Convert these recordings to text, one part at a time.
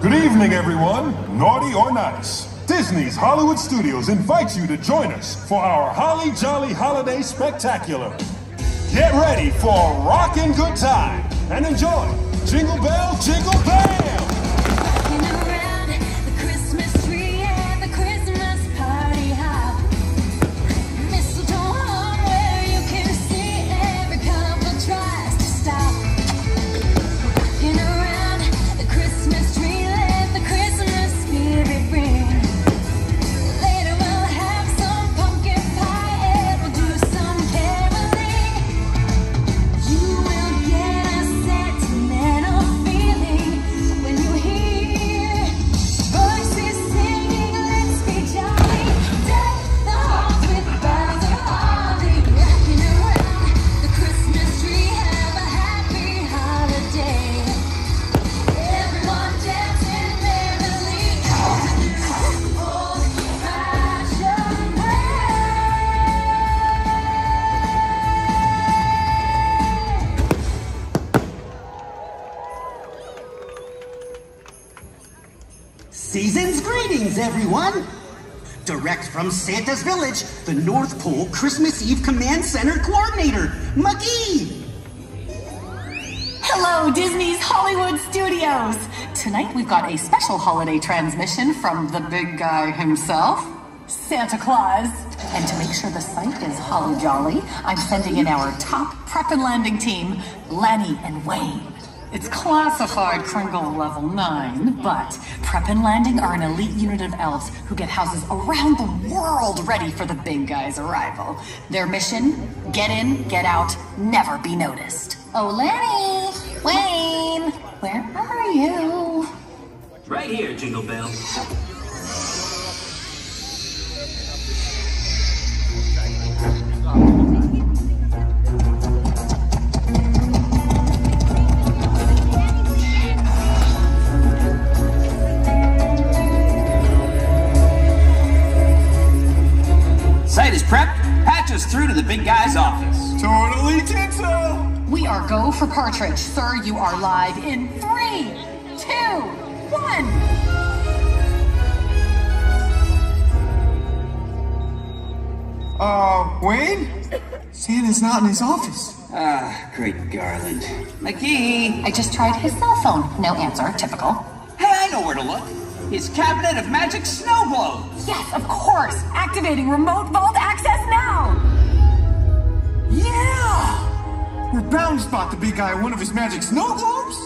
Good evening, everyone, naughty or nice. Disney's Hollywood Studios invites you to join us for our Holly Jolly Holiday Spectacular. Get ready for a rockin' good time and enjoy Jingle Bell, Jingle Bam! Season's greetings, everyone! Direct from Santa's Village, the North Pole Christmas Eve Command Center Coordinator, Magee! Hello, Disney's Hollywood Studios! Tonight we've got a special holiday transmission from the big guy himself, Santa Claus. And to make sure the site is holly jolly, I'm sending in our top prep and landing team, Lanny and Wayne. It's classified Kringle level 9, but Prep and Landing are an elite unit of elves who get houses around the world ready for the big guy's arrival. Their mission get in, get out, never be noticed. Oh, Lanny! Wayne! Where are you? Right here, Jingle Bell. For Partridge. Sir, you are live in three, two, one. Uh, Wayne? Santa's not in his office. Ah, great Garland. Magee! I just tried his cell phone. No answer. Typical. Hey, I know where to look. His cabinet of magic snow globes. Yes, of course. Activating remote vault access now. Yeah! We're bound to spot the big guy in one of his magic snow globes?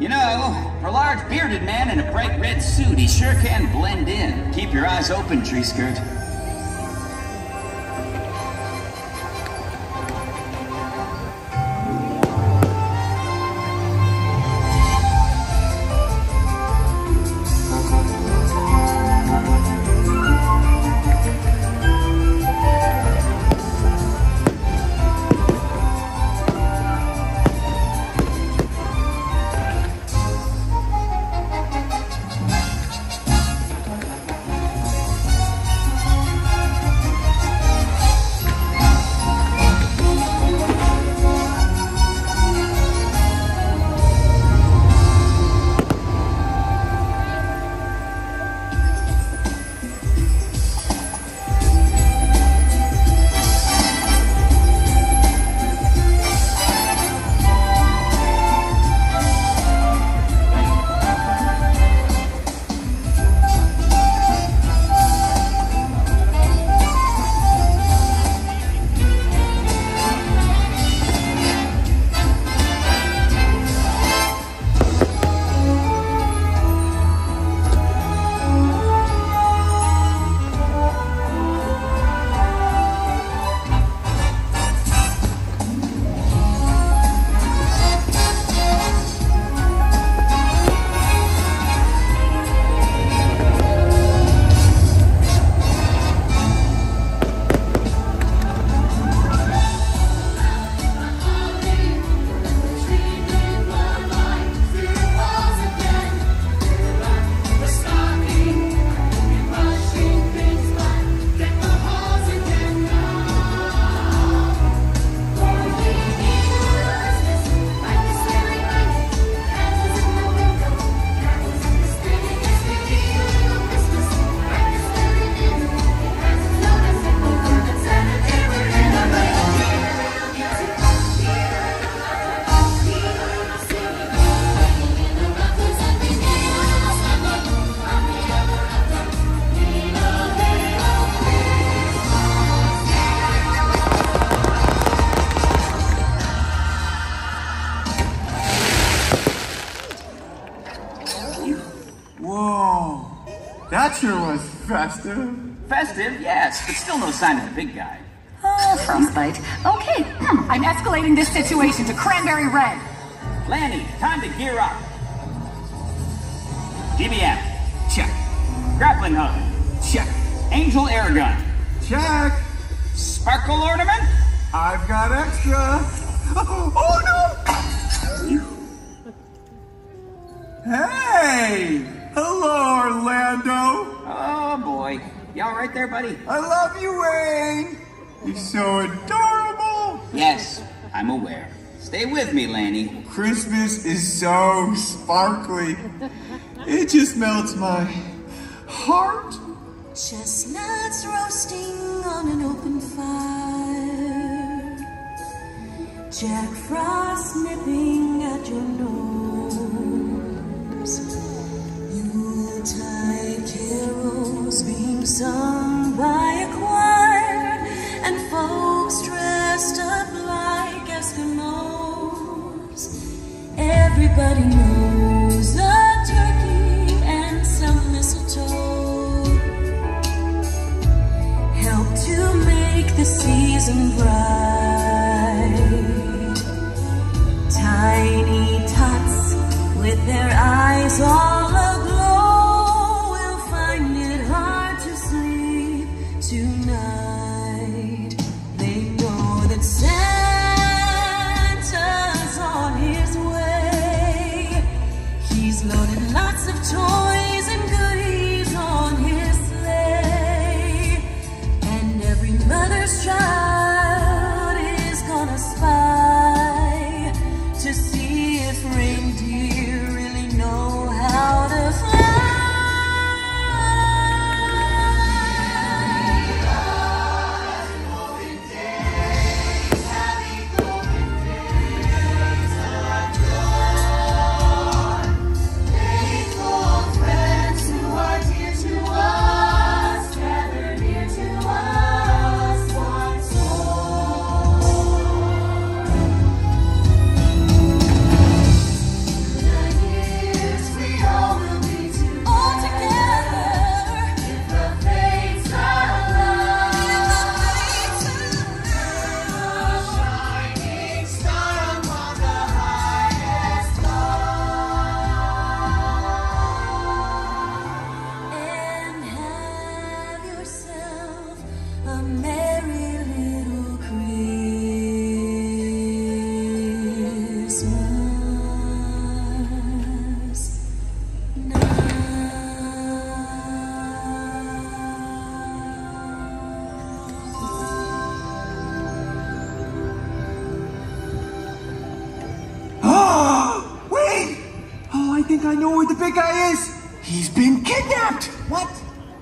You know, for a large bearded man in a bright red suit, he sure can blend in. Keep your eyes open, tree skirt. Was festive. Festive, yes, but still no sign of the big guy. Oh, frostbite. Okay, hmm, I'm escalating this situation to cranberry red. Lanny, time to gear up. DBM, Check. grappling hook, Check. angel air gun, Check. sparkle ornament, I've got extra. Oh no! Hey! Hello, Orlando. Boy. You alright there, buddy? I love you, Wayne. You're so adorable. Yes, I'm aware. Stay with me, Lanny. Christmas is so sparkly. It just melts my heart. Chestnuts roasting on an open fire. Jack Frost nipping at your nose. Yuletide sung by a choir. And folks dressed up like Eskimos. Everybody knows a turkey and some mistletoe help to make the season bright. Think I know where the big guy is. He's been kidnapped. What?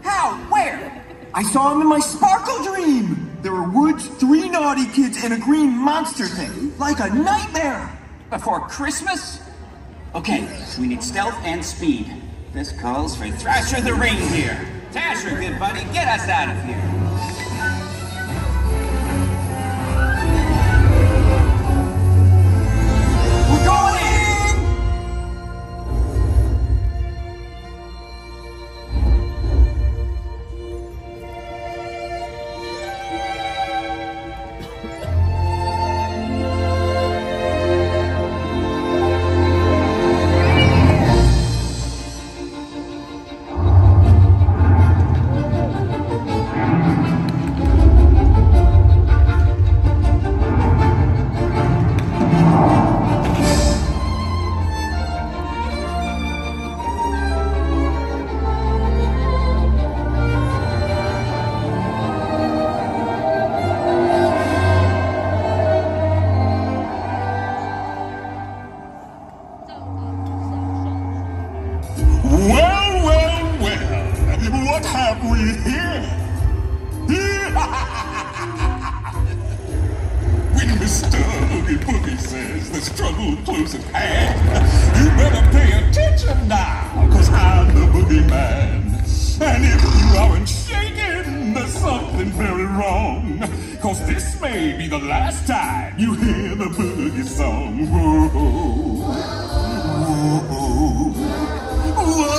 How? Where? I saw him in my sparkle dream. There were woods, three naughty kids, and a green monster thing. Like a nightmare. Before Christmas? Okay, we need stealth and speed. This calls for Thrasher the reindeer. Thrasher, good buddy, get us out of here. Maybe the last time you hear the boogie song. Whoa, whoa, whoa.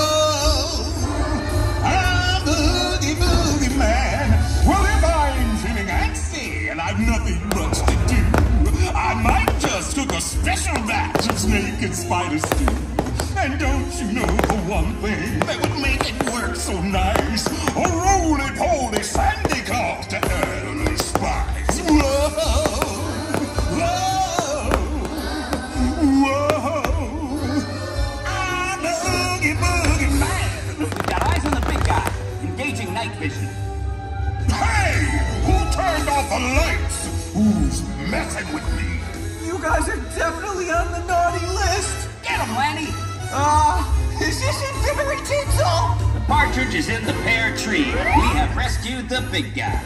I'm the boogie boogie man. Well, if I'm feeling antsy and I've nothing else to do, I might just cook a special batch of snake and spider stew. And don't you know the one thing that would make it work so nice? Guys are definitely on the naughty list. Get him, Lanny! Ah, is this it, Fairy Tinsel? The partridge is in the pear tree. We have rescued the big guy.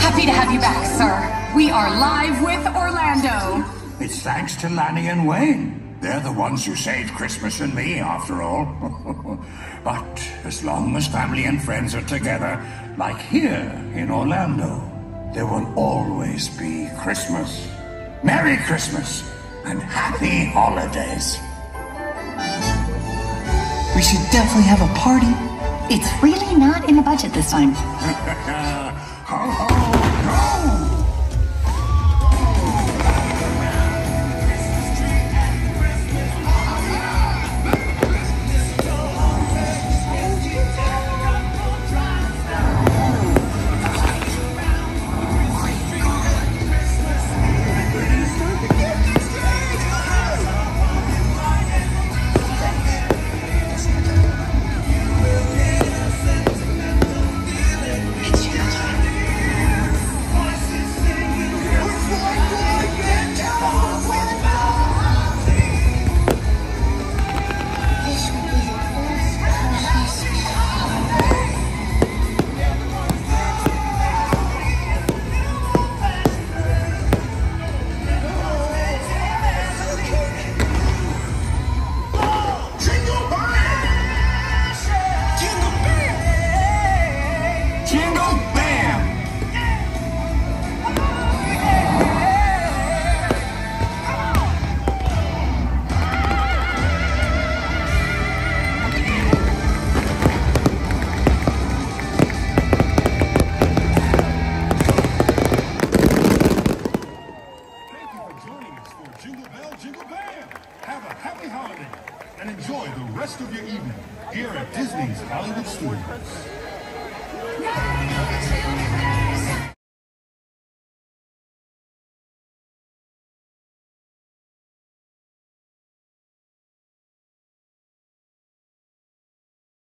Happy to have you back, sir. We are live with Orlando. It's thanks to Lanny and Wayne. They're the ones who saved Christmas and me, after all. but as long as family and friends are together, like here in Orlando, there will always be Christmas. Merry Christmas and happy holidays. We should definitely have a party. It's really not in the budget this time. ho, ho, ho! Disney's Hollywood Studios.